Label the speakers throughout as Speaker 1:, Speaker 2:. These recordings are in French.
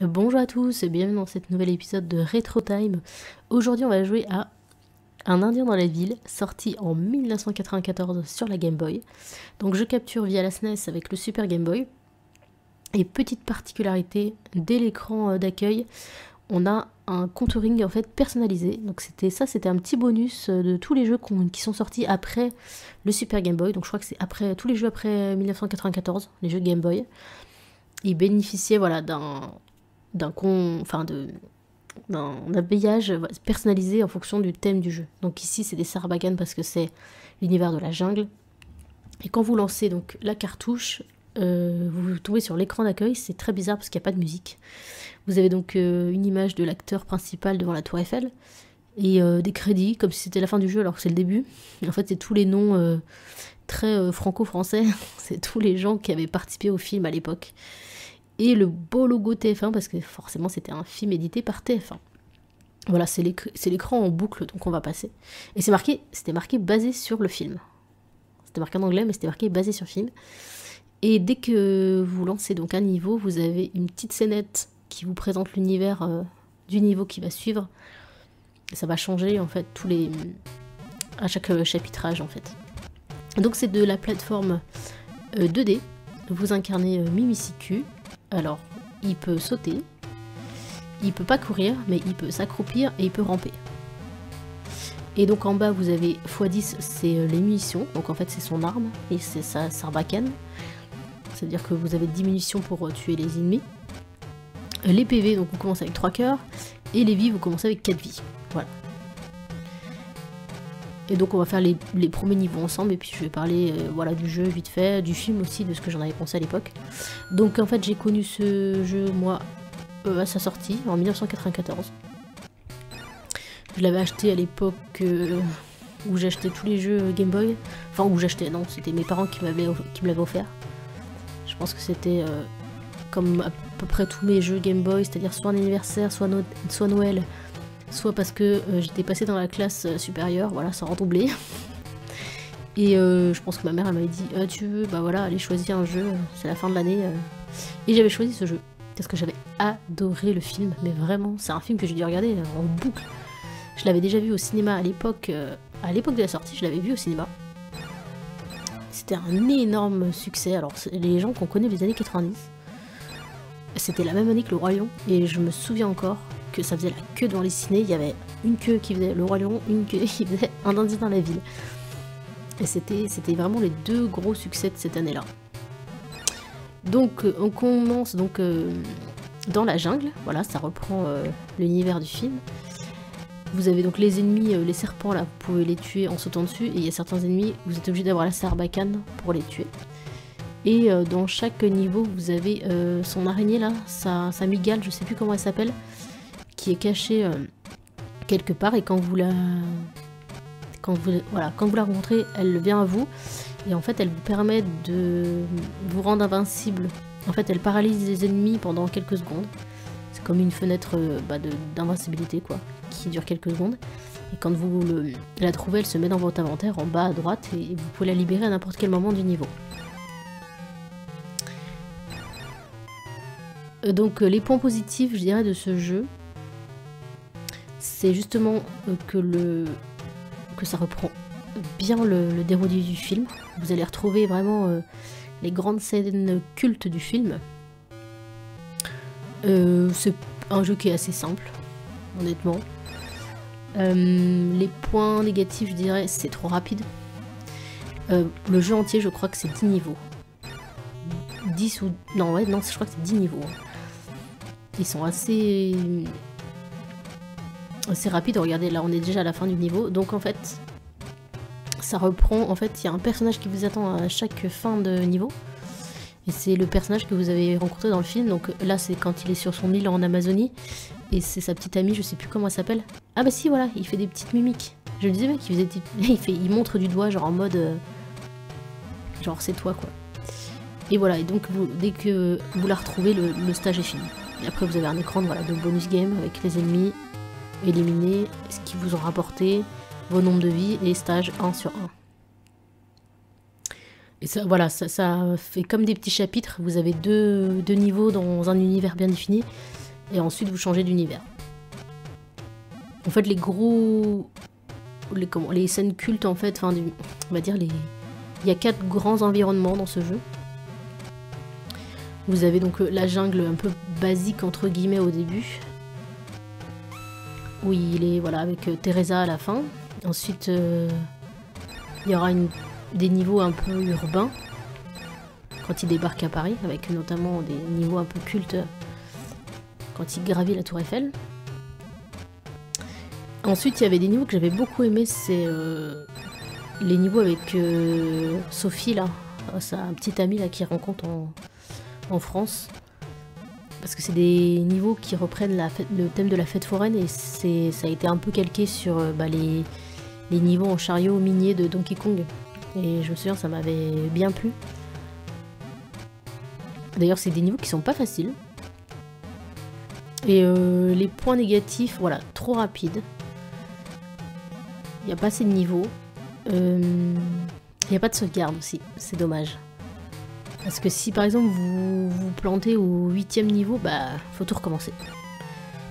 Speaker 1: Bonjour à tous et bienvenue dans cet nouvel épisode de Retro Time. Aujourd'hui on va jouer à Un Indien dans la ville, sorti en 1994 sur la Game Boy. Donc je capture via la SNES avec le Super Game Boy. Et petite particularité, dès l'écran euh, d'accueil, on a un contouring en fait personnalisé. Donc c'était ça, c'était un petit bonus euh, de tous les jeux qui sont sortis après le Super Game Boy. Donc je crois que c'est après tous les jeux après 1994, les jeux Game Boy. Ils bénéficiaient voilà d'un d'un enfin de d'un habillage personnalisé en fonction du thème du jeu. Donc ici c'est des Sarbacane parce que c'est l'univers de la jungle. Et quand vous lancez donc la cartouche, euh, vous tombez sur l'écran d'accueil, c'est très bizarre parce qu'il n'y a pas de musique. Vous avez donc euh, une image de l'acteur principal devant la tour Eiffel et euh, des crédits comme si c'était la fin du jeu alors que c'est le début. en fait c'est tous les noms très franco-français, c'est tous les gens qui avaient participé au film à l'époque et le beau logo TF1 parce que forcément c'était un film édité par TF1. Voilà, c'est l'écran en boucle, donc on va passer. Et c'est marqué, c'était marqué basé sur le film. C'était marqué en anglais, mais c'était marqué basé sur le film. Et dès que vous lancez donc un niveau, vous avez une petite scénette qui vous présente l'univers euh, du niveau qui va suivre. ça va changer en fait tous les à chaque euh, chapitrage en fait. Donc c'est de la plateforme 2D. Euh, vous incarnez Mimicicu, alors, il peut sauter, il peut pas courir, mais il peut s'accroupir et il peut ramper. Et donc en bas, vous avez x10, c'est euh, les munitions, donc en fait c'est son arme, et c'est sa sarbacane. C'est-à-dire que vous avez 10 munitions pour euh, tuer les ennemis. Les PV, donc vous commencez avec 3 cœurs, et les vies, vous commencez avec 4 vies. Voilà. Et donc on va faire les, premiers niveaux ensemble et puis je vais parler euh, voilà, du jeu vite fait, du film aussi, de ce que j'en avais pensé à l'époque. Donc en fait j'ai connu ce jeu moi euh, à sa sortie en 1994. Je l'avais acheté à l'époque euh, où j'achetais tous les jeux Game Boy. Enfin où j'achetais, non, c'était mes parents qui, qui me l'avaient offert. Je pense que c'était comme à peu près tous mes jeux Game Boy, c'est-à-dire soit un anniversaire, soit, soit Noël, soit parce que euh, j'étais passée dans la classe euh, supérieure, voilà, sans redoubler. Et euh, je pense que ma mère elle m'avait dit tu veux bah voilà allez choisir un jeu c'est la fin de l'année et j'avais choisi ce jeu parce que j'avais adoré le film mais vraiment c'est un film que j'ai dû regarder en boucle. Je l'avais déjà vu au cinéma à l'époque à l'époque de la sortie je l'avais vu au cinéma. C'était un énorme succès. Alors les gens qu'on connaît les années 90 c'était la même année que le Lion et je me souviens encore que ça faisait la queue dans les ciné. Il y avait une queue qui faisait le Roi Lion, une queue qui faisait un indien dans la ville. Et c'était, c'était vraiment les deux gros succès de cette année-là. Donc euh, on commence donc euh, dans la jungle, voilà, ça reprend euh, l'univers du film. Vous avez donc les ennemis, les serpents là, vous pouvez les tuer en sautant dessus, et il y a certains ennemis, vous êtes obligé d'avoir la sarbacane pour les tuer. Et dans chaque niveau, vous avez son araignée là, sa, sa migale, je sais plus comment elle s'appelle, est cachée euh, quelque part et quand vous la quand vous voilà quand vous la rencontrez elle vient à vous et en fait elle vous permet de vous rendre invincible. En fait elle paralyse les ennemis pendant quelques secondes. C'est comme une fenêtre euh, bah, d'invincibilité quoi qui dure quelques secondes. Et quand vous la trouvez elle se met dans votre inventaire en bas à droite et vous pouvez la libérer à n'importe quel moment du niveau. Euh, donc les points positifs je dirais de ce jeu c'est justement euh, que, le, que ça reprend bien le, déroulé du film. Vous allez retrouver vraiment euh, les grandes scènes cultes du film. Euh, c'est un jeu qui est assez simple, honnêtement. les points négatifs, je dirais, c'est trop rapide. le jeu entier, je crois que c'est 10 niveaux. 10 ou... Non, ouais, non, je crois que c'est 10 niveaux. Ils sont assez c'est rapide, regardez, là on est déjà à la fin du niveau. Donc en fait, ça reprend, en fait, il y a un personnage qui vous attend à chaque fin de niveau. Et c'est le personnage que vous avez rencontré dans le film. Donc là, c'est quand il est sur son île en Amazonie. Et c'est sa petite amie, je sais plus comment elle s'appelle. Ah bah si, voilà, il fait des petites mimiques. Je me disais, mec, il, faisait... fait... il montre du doigt, genre en mode... Euh, genre, c'est toi, quoi. Et voilà, et donc vous, dès que vous la retrouvez, le, stage est fini. Et après, vous avez un écran de bonus game avec les ennemis, éliminer ce qu'ils vous ont rapporté, vos nombres de vie et stages 1 sur 1. Et ça, voilà, ça, fait comme des petits chapitres. Vous avez deux, niveaux dans un univers bien défini. Et ensuite, vous changez d'univers. En fait, les gros... Les, les scènes cultes, en fait, enfin, on va dire les... Il y a quatre grands environnements dans ce jeu. Vous avez donc euh, la jungle un peu basique, entre guillemets, au début. Oui, il est, voilà, avec euh, Teresa à la fin. Ensuite, euh, il y aura des niveaux un peu urbains quand il débarque à Paris, avec notamment des niveaux un peu cultes quand il gravit la tour Eiffel. Ensuite, il y avait des niveaux que j'avais beaucoup aimé, c'est euh, les niveaux avec Sophie, là, sa petite amie là, qui rencontre en, en France. Parce que c'est des niveaux qui reprennent le thème de la fête foraine et ça a été un peu calqué sur euh, bah, les, les niveaux en chariot minier de Donkey Kong. Et je me souviens, ça m'avait bien plu. D'ailleurs, c'est des niveaux qui sont pas faciles. Et euh, les points négatifs, voilà, trop rapide. Il n'y a pas assez de niveaux. Euh, il n'y a pas de sauvegarde aussi, c'est dommage. Parce que si par exemple vous vous plantez au huitième niveau, bah faut tout recommencer.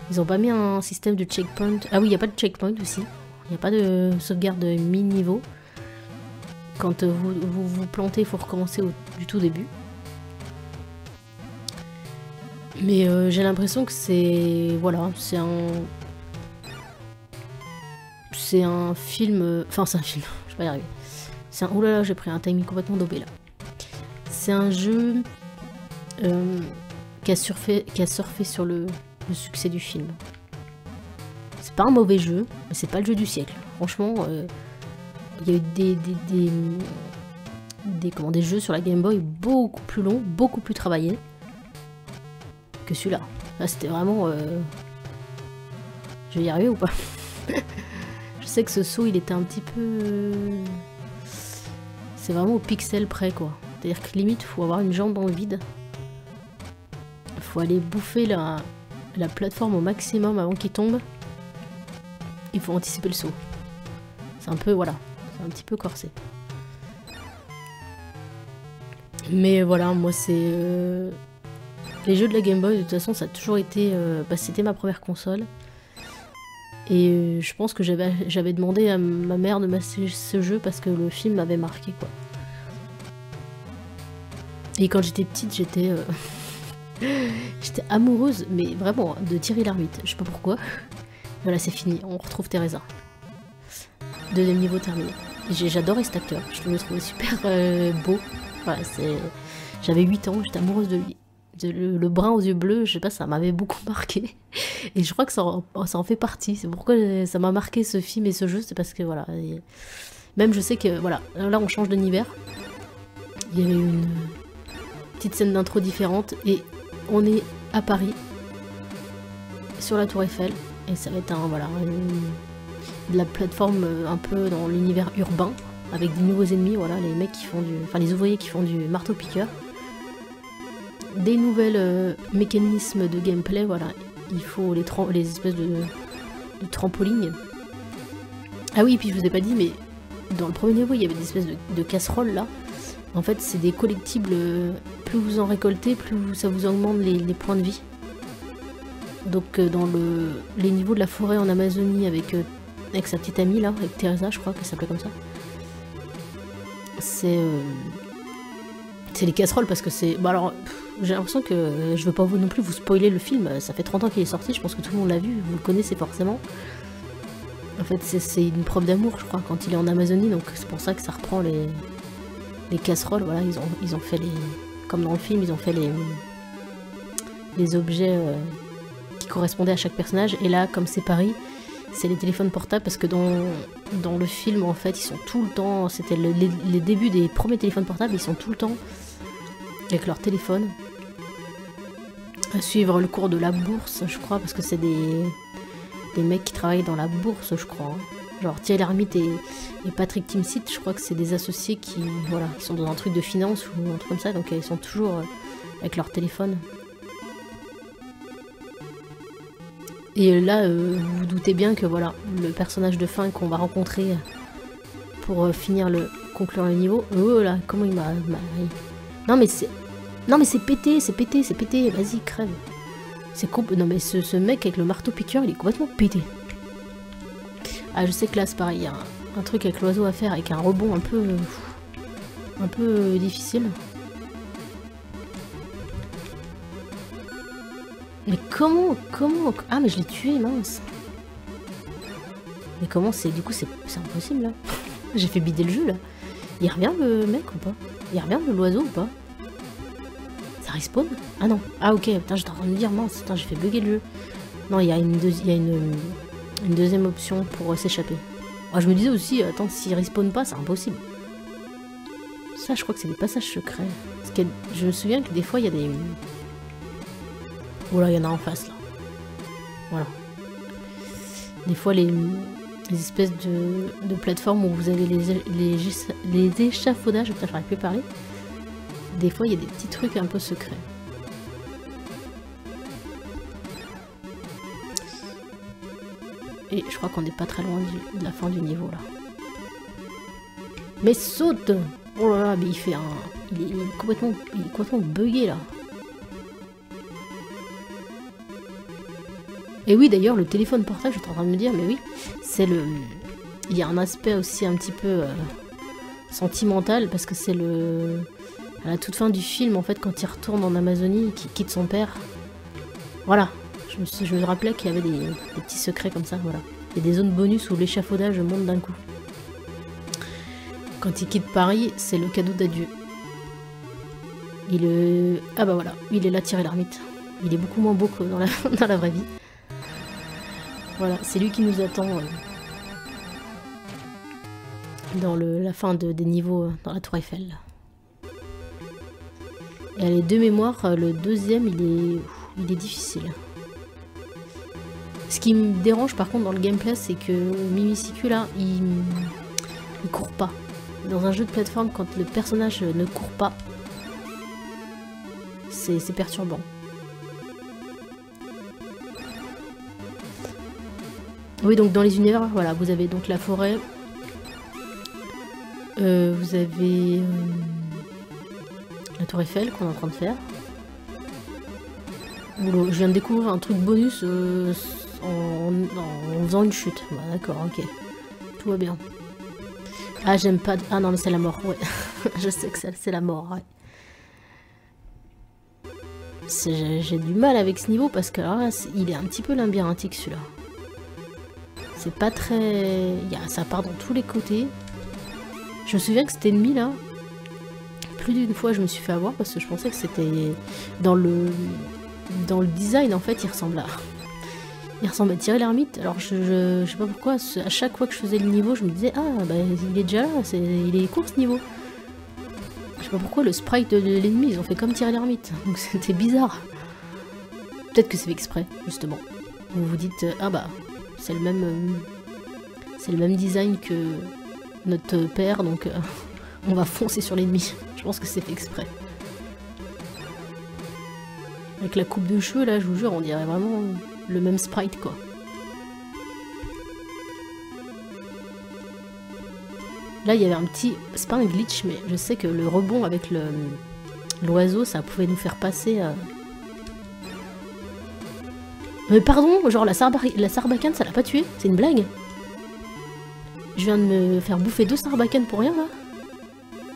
Speaker 1: Ils ont pas mis un système de checkpoint. Ah oui, il n'y a pas de checkpoint aussi. Il n'y a pas de sauvegarde mi-niveau. Quand vous, vous, plantez, il faut recommencer du tout début. Mais euh, j'ai l'impression que c'est... Voilà, c'est un... C'est un film... Enfin, c'est un film, je vais pas y arriver. C'est un... Oulala, j'ai pris un timing complètement daubé là. C'est un jeu euh, qui, a surfé, sur le, succès du film. C'est pas un mauvais jeu, mais c'est pas le jeu du siècle. Franchement, euh, il y a eu des, des, des, des, comment, des jeux sur la Game Boy beaucoup plus longs, beaucoup plus travaillés que celui-là. Là, c'était vraiment... Euh, je vais y arriver ou pas? Je sais que ce saut, il était un petit peu... C'est vraiment au pixel près, quoi. C'est-à-dire que limite, faut avoir une jambe dans le vide. Faut aller bouffer la, la plateforme au maximum avant qu'il tombe. Il faut anticiper le saut. C'est un peu, voilà, c'est un petit peu corsé. Mais voilà, moi c'est... Euh, les jeux de la Game Boy, de toute façon, ça a toujours été... Euh, bah, c'était ma première console. Et euh, je pense que j'avais demandé à ma mère de m'acheter ce jeu parce que le film m'avait marqué, quoi. Et quand j'étais petite, j'étais... j'étais amoureuse, mais vraiment, de Thierry Lhermitte. Je sais pas pourquoi. Voilà, c'est fini. On retrouve Teresa. Deuxième niveau terminé. J'adorais cet acteur. Je le trouvais super beau. Voilà, c'est... J'avais 8 ans, j'étais amoureuse de lui le, brun aux yeux bleus, je sais pas, ça m'avait beaucoup marqué. Et je crois que ça en, fait partie. C'est pourquoi ça m'a marqué ce film et ce jeu, c'est parce que voilà. même je sais que voilà, là on change d'univers. Il y avait une petite scène d'intro différente et on est à Paris, sur la Tour Eiffel. Et ça va être un, voilà, de la plateforme euh, un peu dans l'univers urbain, avec des nouveaux ennemis, voilà, les mecs qui font du. Enfin, les ouvriers qui font du marteau-piqueur des nouvelles euh, mécanismes de gameplay, voilà. Il faut les, les espèces de, de trampolines. Ah oui, puis je vous ai pas dit, mais dans le premier niveau, il y avait des espèces de, casseroles là. En fait, c'est des collectibles. Euh, plus vous en récoltez, plus ça vous augmente les, points de vie. Donc, euh, dans le, les niveaux de la forêt en Amazonie avec, avec sa petite amie là, avec Teresa, je crois qu'elle s'appelait comme ça. C'est. c'est les casseroles parce que c'est. Bah alors j'ai l'impression que je veux pas vous non plus vous spoiler le film, ça fait 30 ans qu'il est sorti, je pense que tout le monde l'a vu, vous le connaissez forcément. En fait, c'est une preuve d'amour, je crois, quand il est en Amazonie, donc c'est pour ça que ça reprend les, les casseroles, voilà, ils ont, ils ont fait les... Comme dans le film, ils ont fait les, objets euh, qui correspondaient à chaque personnage, et là, comme c'est Paris, c'est les téléphones portables, parce que dans, le film, en fait, ils sont tout le temps, c'était les, les débuts des premiers téléphones portables, ils sont tout le temps avec leur téléphone à suivre le cours de la bourse, je crois, parce que c'est des, des mecs qui travaillent dans la bourse, je crois. Hein. Genre Thierry Lhermitte et, Patrick Timsit, je crois que c'est des associés qui, voilà, sont dans un truc de finance ou un truc comme ça, donc ils sont toujours euh, avec leur téléphone. Et là, euh, vous vous doutez bien que voilà, le personnage de fin qu'on va rencontrer pour euh, finir le conclure le niveau. Oh là, comment il m'a. Non mais c'est non mais c'est pété, c'est pété, c'est pété, vas-y, crève. C'est Non mais ce, mec avec le marteau piqueur, il est complètement pété. Ah, je sais que là, c'est pareil, il y a un, truc avec l'oiseau à faire, avec un rebond un peu... un peu difficile. Mais comment Comment Ah, mais je l'ai tué, mince. Mais comment c'est... Du coup, c'est impossible, là. J'ai fait bider le jeu, là. Il revient, le mec, ou pas? Il revient, l'oiseau, ou pas? Ça respawn? Ah non. Ah, ok. Putain, j'étais en train de dire, mince, putain, j'ai fait bugger le jeu. Non, il y a une, y a une, une deuxième option pour s'échapper. Ah, je me disais aussi, attends, s'il respawn pas, c'est impossible. Ça, je crois que c'est des passages secrets. Je me souviens que des fois, il y a des... Oh là, il y en a en face, là. Voilà. Des fois, les, espèces de, plateformes où vous avez les, échafaudages, putain, j'arrive plus à. Des fois, il y a des petits trucs un peu secrets. Et je crois qu'on n'est pas très loin de la fin du niveau, là. Mais saute Oh là là, mais il fait un... Il est, complètement, complètement bugué, là. Et oui, d'ailleurs, le téléphone portable, j'étais en train de me dire, mais oui, c'est le. Il y a un aspect aussi un petit peu euh, sentimental parce que c'est le. À la toute fin du film, en fait, quand il retourne en Amazonie, qu'il quitte son père. Voilà. Je me, rappelais qu'il y avait des, petits secrets comme ça, voilà. Il des zones bonus où l'échafaudage monte d'un coup. Quand il quitte Paris, c'est le cadeau d'adieu. Il est... Ah bah voilà, il est là tirer l'ermite. Il est beaucoup moins beau que dans la, vraie vie. Voilà, c'est lui qui nous attend euh, dans la fin des niveaux euh, dans la tour Eiffel. Et les deux mémoires, euh, le deuxième, il est, il est difficile. Ce qui me dérange par contre dans le gameplay, c'est que Mimicicu là, il, il court pas. Dans un jeu de plateforme, quand le personnage ne court pas, c'est perturbant. Oui, donc dans les univers, voilà, vous avez donc la forêt. Euh, vous avez euh, la tour Eiffel qu'on est en train de faire. je viens de découvrir un truc bonus euh, en, faisant une chute. Bah, d'accord, ok. Tout va bien. Ah, j'aime pas... Ah non, mais c'est la mort, ouais. je sais que c'est la mort, ouais. J'ai du mal avec ce niveau parce que il est un petit peu labyrinthique celui-là. C'est pas très... Ça part dans tous les côtés. Je me souviens que cet ennemi là, plus d'une fois je me suis fait avoir parce que je pensais que c'était dans le dans le design en fait il ressemble à il ressemble à tirer l'ermite. Alors je, je, sais pas pourquoi à chaque fois que je faisais le niveau je me disais ah bah il est déjà là, il est court ce niveau. Je sais pas pourquoi le sprite de l'ennemi ils ont fait comme tirer l'ermite donc c'était bizarre. Peut-être que c'est exprès justement. Vous vous dites ah bah c'est le même euh, c'est le même design que notre père donc euh, on va foncer sur l'ennemi je pense que c'est exprès avec la coupe de cheveux là je vous jure on dirait vraiment le même sprite quoi. Là il y avait un petit c'est pas un glitch mais je sais que le rebond avec le l'oiseau ça pouvait nous faire passer euh, mais pardon, genre la, sarbacane, ça l'a pas tué? C'est une blague? Je viens de me faire bouffer deux sarbacanes pour rien, là.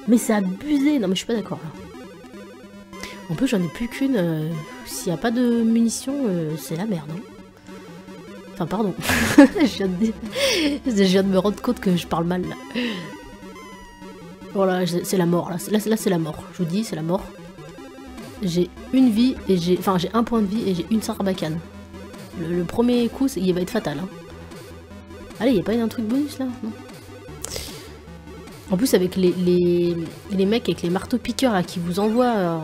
Speaker 1: Mais c'est abusé! Non mais je suis pas d'accord, là. En plus, j'en ai plus qu'une. Euh, s'il n'y a pas de munitions, euh, c'est la merde. Hein. Enfin, pardon. je, viens de... je, viens de... me rendre compte que je parle mal, là. Voilà, c'est la mort, là. Là, là c'est la mort. Je vous dis, c'est la mort. J'ai une vie et j'ai... Enfin, j'ai un point de vie et j'ai une sarbacane. Le, premier coup, il va être fatal. Hein. Allez, il n'y a pas un truc bonus là non? En plus, avec les, les, mecs avec les marteaux piqueurs là, qui vous envoient euh,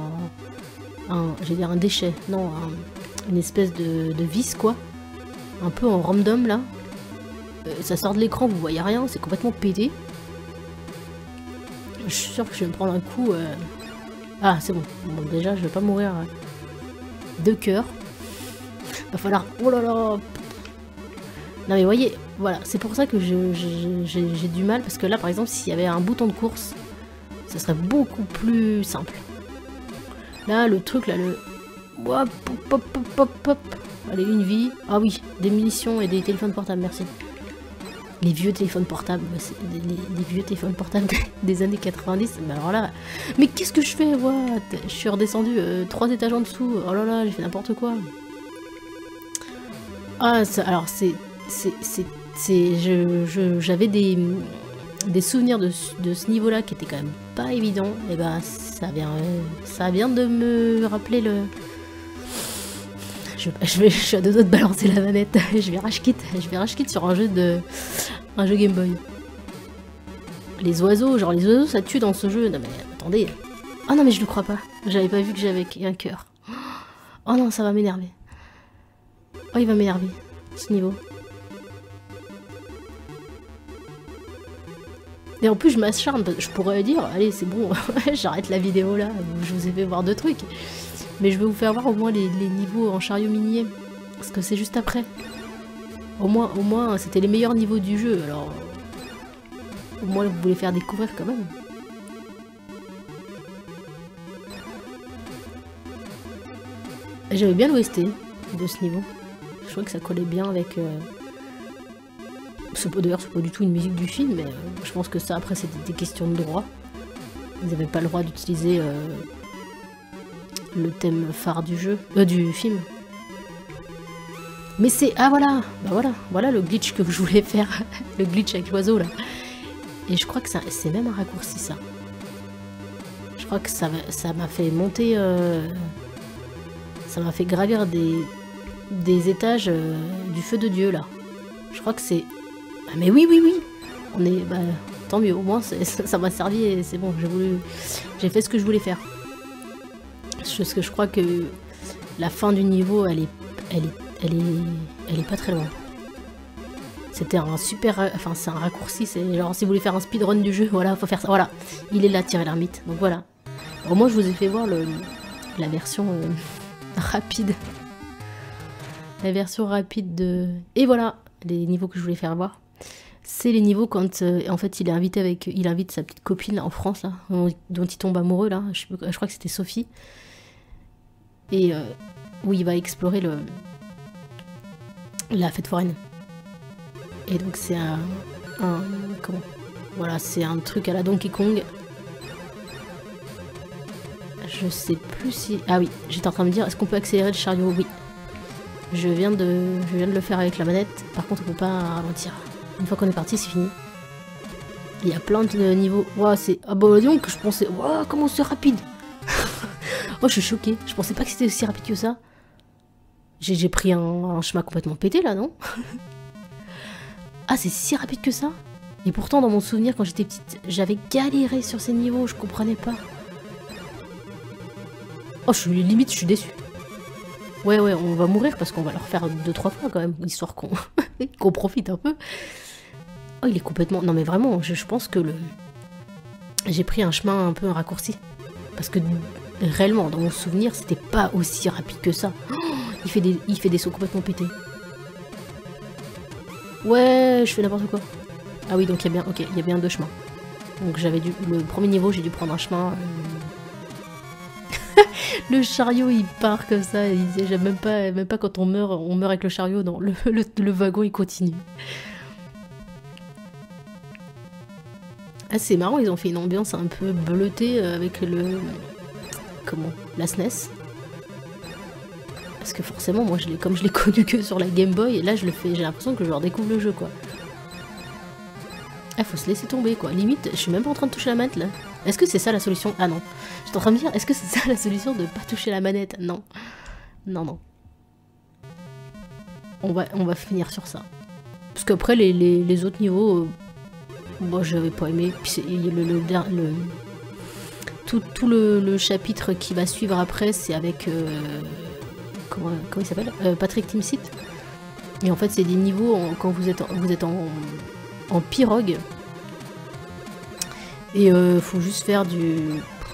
Speaker 1: un, un déchet, non, une espèce de, vis quoi, un peu en random là. Euh, ça sort de l'écran, vous voyez rien, c'est complètement pété. Je suis sûr que je vais me prendre un coup. Euh. Ah, c'est bon. Bon, déjà, je vais pas mourir de cœur. Va falloir... Oh là là Non mais voyez, voilà, c'est pour ça que j'ai du mal, parce que là par exemple, s'il y avait un bouton de course, ce serait beaucoup plus simple. Là, le truc, là, le... Hop, hop, hop, hop, hop. Allez, une vie. Ah oui, des munitions et des téléphones portables, merci. Les vieux téléphones portables, les, vieux téléphones portables des années 90. Mais alors là, mais qu'est-ce que je fais What? Je suis redescendu euh, trois étages en dessous. Oh là là, j'ai fait n'importe quoi. Ah, alors c'est, c'est, c'est, j'avais des, des souvenirs de, ce niveau-là qui étaient quand même pas évidents. Et bah ça vient, ça vient de me rappeler le. Je, je, vais, je suis à deux doigts de balancer la manette. je vais rage Je vais rage sur un jeu de, un jeu Game Boy. Les oiseaux, genre les oiseaux, ça tue dans ce jeu. Non mais attendez. Ah non mais je le crois pas. J'avais pas vu que j'avais un cœur. Oh non, ça va m'énerver. Oh, il va m'énerver, ce niveau. Et en plus, je m'acharne, je pourrais dire, allez, c'est bon, j'arrête la vidéo là, je vous ai fait voir deux trucs. Mais je vais vous faire voir au moins les, niveaux en chariot minier, parce que c'est juste après. Au moins, au moins, c'était les meilleurs niveaux du jeu, alors... Au moins, vous voulez faire découvrir quand même. J'avais bien l'OST de ce niveau. Je crois que ça collait bien avec... Euh, D'ailleurs, c'est pas du tout une musique du film, mais euh, je pense que ça, après, c'était des questions de droit. Ils n'avaient pas le droit d'utiliser euh, le thème phare du jeu, euh, du film. Mais c'est... Ah voilà Bah voilà, voilà le glitch que je voulais faire. le glitch avec l'oiseau, là. Et je crois que c'est même un raccourci, ça. Je crois que ça m'a fait monter... ça m'a fait gravir des, des étages du feu de Dieu, là. Je crois que c'est bah, mais oui, oui, oui. On est. Bah, tant mieux, au moins ça m'a servi et c'est bon, j'ai voulu. J'ai fait ce que je voulais faire. Parce que je crois que la fin du niveau, elle est. Elle est. Elle est. Elle est pas très loin. C'était un super. Enfin, c'est un raccourci. C'est genre, si vous voulez faire un speedrun du jeu, voilà, faut faire ça. Voilà. Il est là, tirer l'ermite. Donc voilà. Au moins, je vous ai fait voir la version euh, rapide. La version rapide de. Et voilà, les niveaux que je voulais faire voir c'est les niveaux quand euh, en fait il est avec il invite sa petite copine en France dont, il tombe amoureux là. Je, crois que c'était Sophie. Et euh, où il va explorer la fête foraine. Et donc c'est un, comment voilà c'est un truc à la Donkey Kong. Je sais plus si ah oui j'étais en train de me dire est-ce qu'on peut accélérer le chariot? Oui. Je viens de je viens de le faire avec la manette. Par contre on peut pas ralentir une fois qu'on est parti, c'est fini. Il y a plein de niveaux. Waouh, c'est. Ah bah donc, je pensais. Waouh, comment c'est rapide Oh, je suis choquée. Je pensais pas que c'était aussi rapide que ça. J'ai pris un, chemin complètement pété là, non? Ah, c'est si rapide que ça? Et pourtant, dans mon souvenir, quand j'étais petite, j'avais galéré sur ces niveaux, je comprenais pas. Oh, je suis limite, je suis déçue. Ouais, ouais, on va mourir parce qu'on va leur faire deux, trois fois quand même, histoire qu'on qu'on profite un peu. Oh, il est complètement... Non mais vraiment, je, pense que le... J'ai pris un chemin un peu raccourci. Parce que réellement, dans mon souvenir, c'était pas aussi rapide que ça. Oh, il, fait des, il fait des sauts complètement pétés. Ouais, je fais n'importe quoi. Ah oui, donc il y a bien, ok, il y a bien deux chemins. Donc j'avais dû, le premier niveau, j'ai dû prendre un chemin. Euh. le chariot, il part comme ça. Il, même pas, même pas quand on meurt, on meurt avec le chariot. Non, le, le wagon, il continue. Ah, c'est marrant, ils ont fait une ambiance un peu bleutée euh, avec le. Comment La SNES. Parce que forcément, moi, je comme je l'ai connu que sur la Game Boy, et là, je le fais, j'ai l'impression que je redécouvre le jeu, quoi. Ah, faut se laisser tomber, quoi. Limite, je suis même pas en train de toucher la manette, là. Est-ce que c'est ça la solution? Ah non. J'étais en train de me dire, est-ce que c'est ça la solution de pas toucher la manette? Non. Non, non. On va, on va finir sur ça. Parce qu'après, les, les, autres niveaux, euh, moi, j'avais pas aimé. Puis le, le, tout, le, chapitre qui va suivre après, c'est avec. Euh, comment, il s'appelle? Euh, Patrick Timsit. Et en fait, c'est des niveaux quand vous êtes, en, vous êtes en, en pirogue. Et euh, faut juste faire du.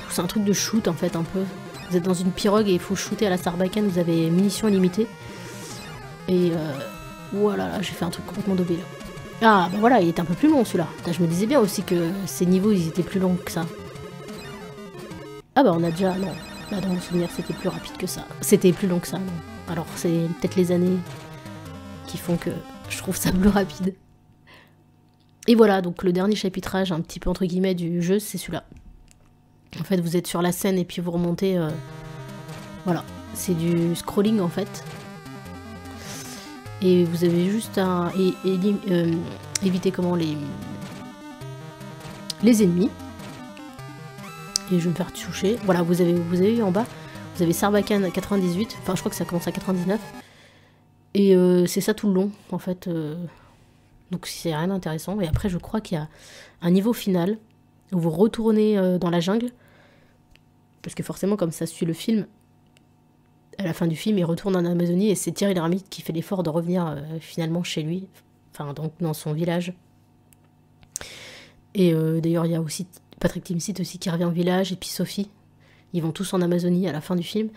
Speaker 1: C'est un truc de shoot en fait, un peu. Vous êtes dans une pirogue et il faut shooter à la Sarbacane, vous avez munitions illimitées. Et euh, voilà, là, j'ai fait un truc complètement dobé là. Ah, bah voilà, il était un peu plus long celui-là. Je me disais bien aussi que ces niveaux, ils étaient plus longs que ça. Ah bah on a déjà... Non. Bah, dans mon souvenir, c'était plus rapide que ça. C'était plus long que ça. Alors, c'est peut-être les années qui font que je trouve ça plus rapide. Et voilà, donc le dernier chapitrage, un petit peu entre guillemets, du jeu, c'est celui-là. En fait, vous êtes sur la scène et puis vous remontez. Euh, voilà, c'est du scrolling en fait. Et vous avez juste à euh, éviter comment les, les ennemis. Et je vais me faire toucher. Voilà, vous avez, vous avez en bas, vous avez Sarbacane 98. Enfin, je crois que ça commence à 99. Et euh, c'est ça tout le long, en fait. Donc c'est rien d'intéressant. Et après, je crois qu'il y a un niveau final où vous retournez euh, dans la jungle. Parce que forcément, comme ça suit le film, à la fin du film, il retourne en Amazonie et c'est Thierry Lhermitte qui fait l'effort de revenir euh, finalement chez lui, enfin donc dans son village. Et euh, d'ailleurs, il y a aussi Patrick Timsit aussi qui revient au village et puis Sophie. Ils vont tous en Amazonie à la fin du film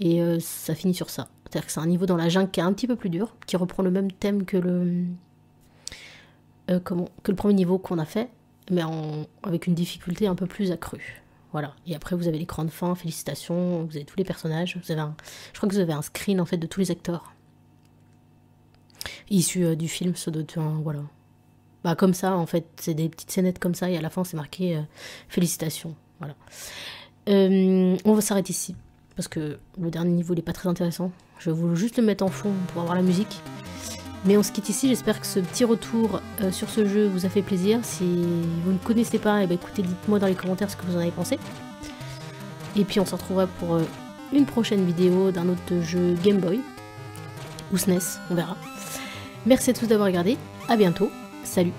Speaker 1: et ça finit sur ça. C'est-à-dire que c'est un niveau dans la jungle qui est un petit peu plus dur, qui reprend le même thème que le euh, que le premier niveau qu'on a fait, mais avec une difficulté un peu plus accrue. Voilà. Et après, vous avez l'écran de fin, félicitations, vous avez tous les personnages. Vous avez je crois que vous avez un screen en fait de tous les acteurs issus euh, du film. Ça voilà. Bah comme ça, en fait, c'est des petites scénettes comme ça et à la fin c'est marqué euh, félicitations. Voilà. on va s'arrêter ici parce que le dernier niveau n'est pas très intéressant. Je vais vous juste le mettre en fond pour avoir la musique. Mais on se quitte ici, j'espère que ce petit retour euh, sur ce jeu vous a fait plaisir. Si vous ne connaissez pas, eh ben, écoutez, dites-moi dans les commentaires ce que vous en avez pensé. Et puis on se retrouvera pour euh, une prochaine vidéo d'un autre jeu Game Boy. Ou SNES, on verra. Merci à tous d'avoir regardé, à bientôt, salut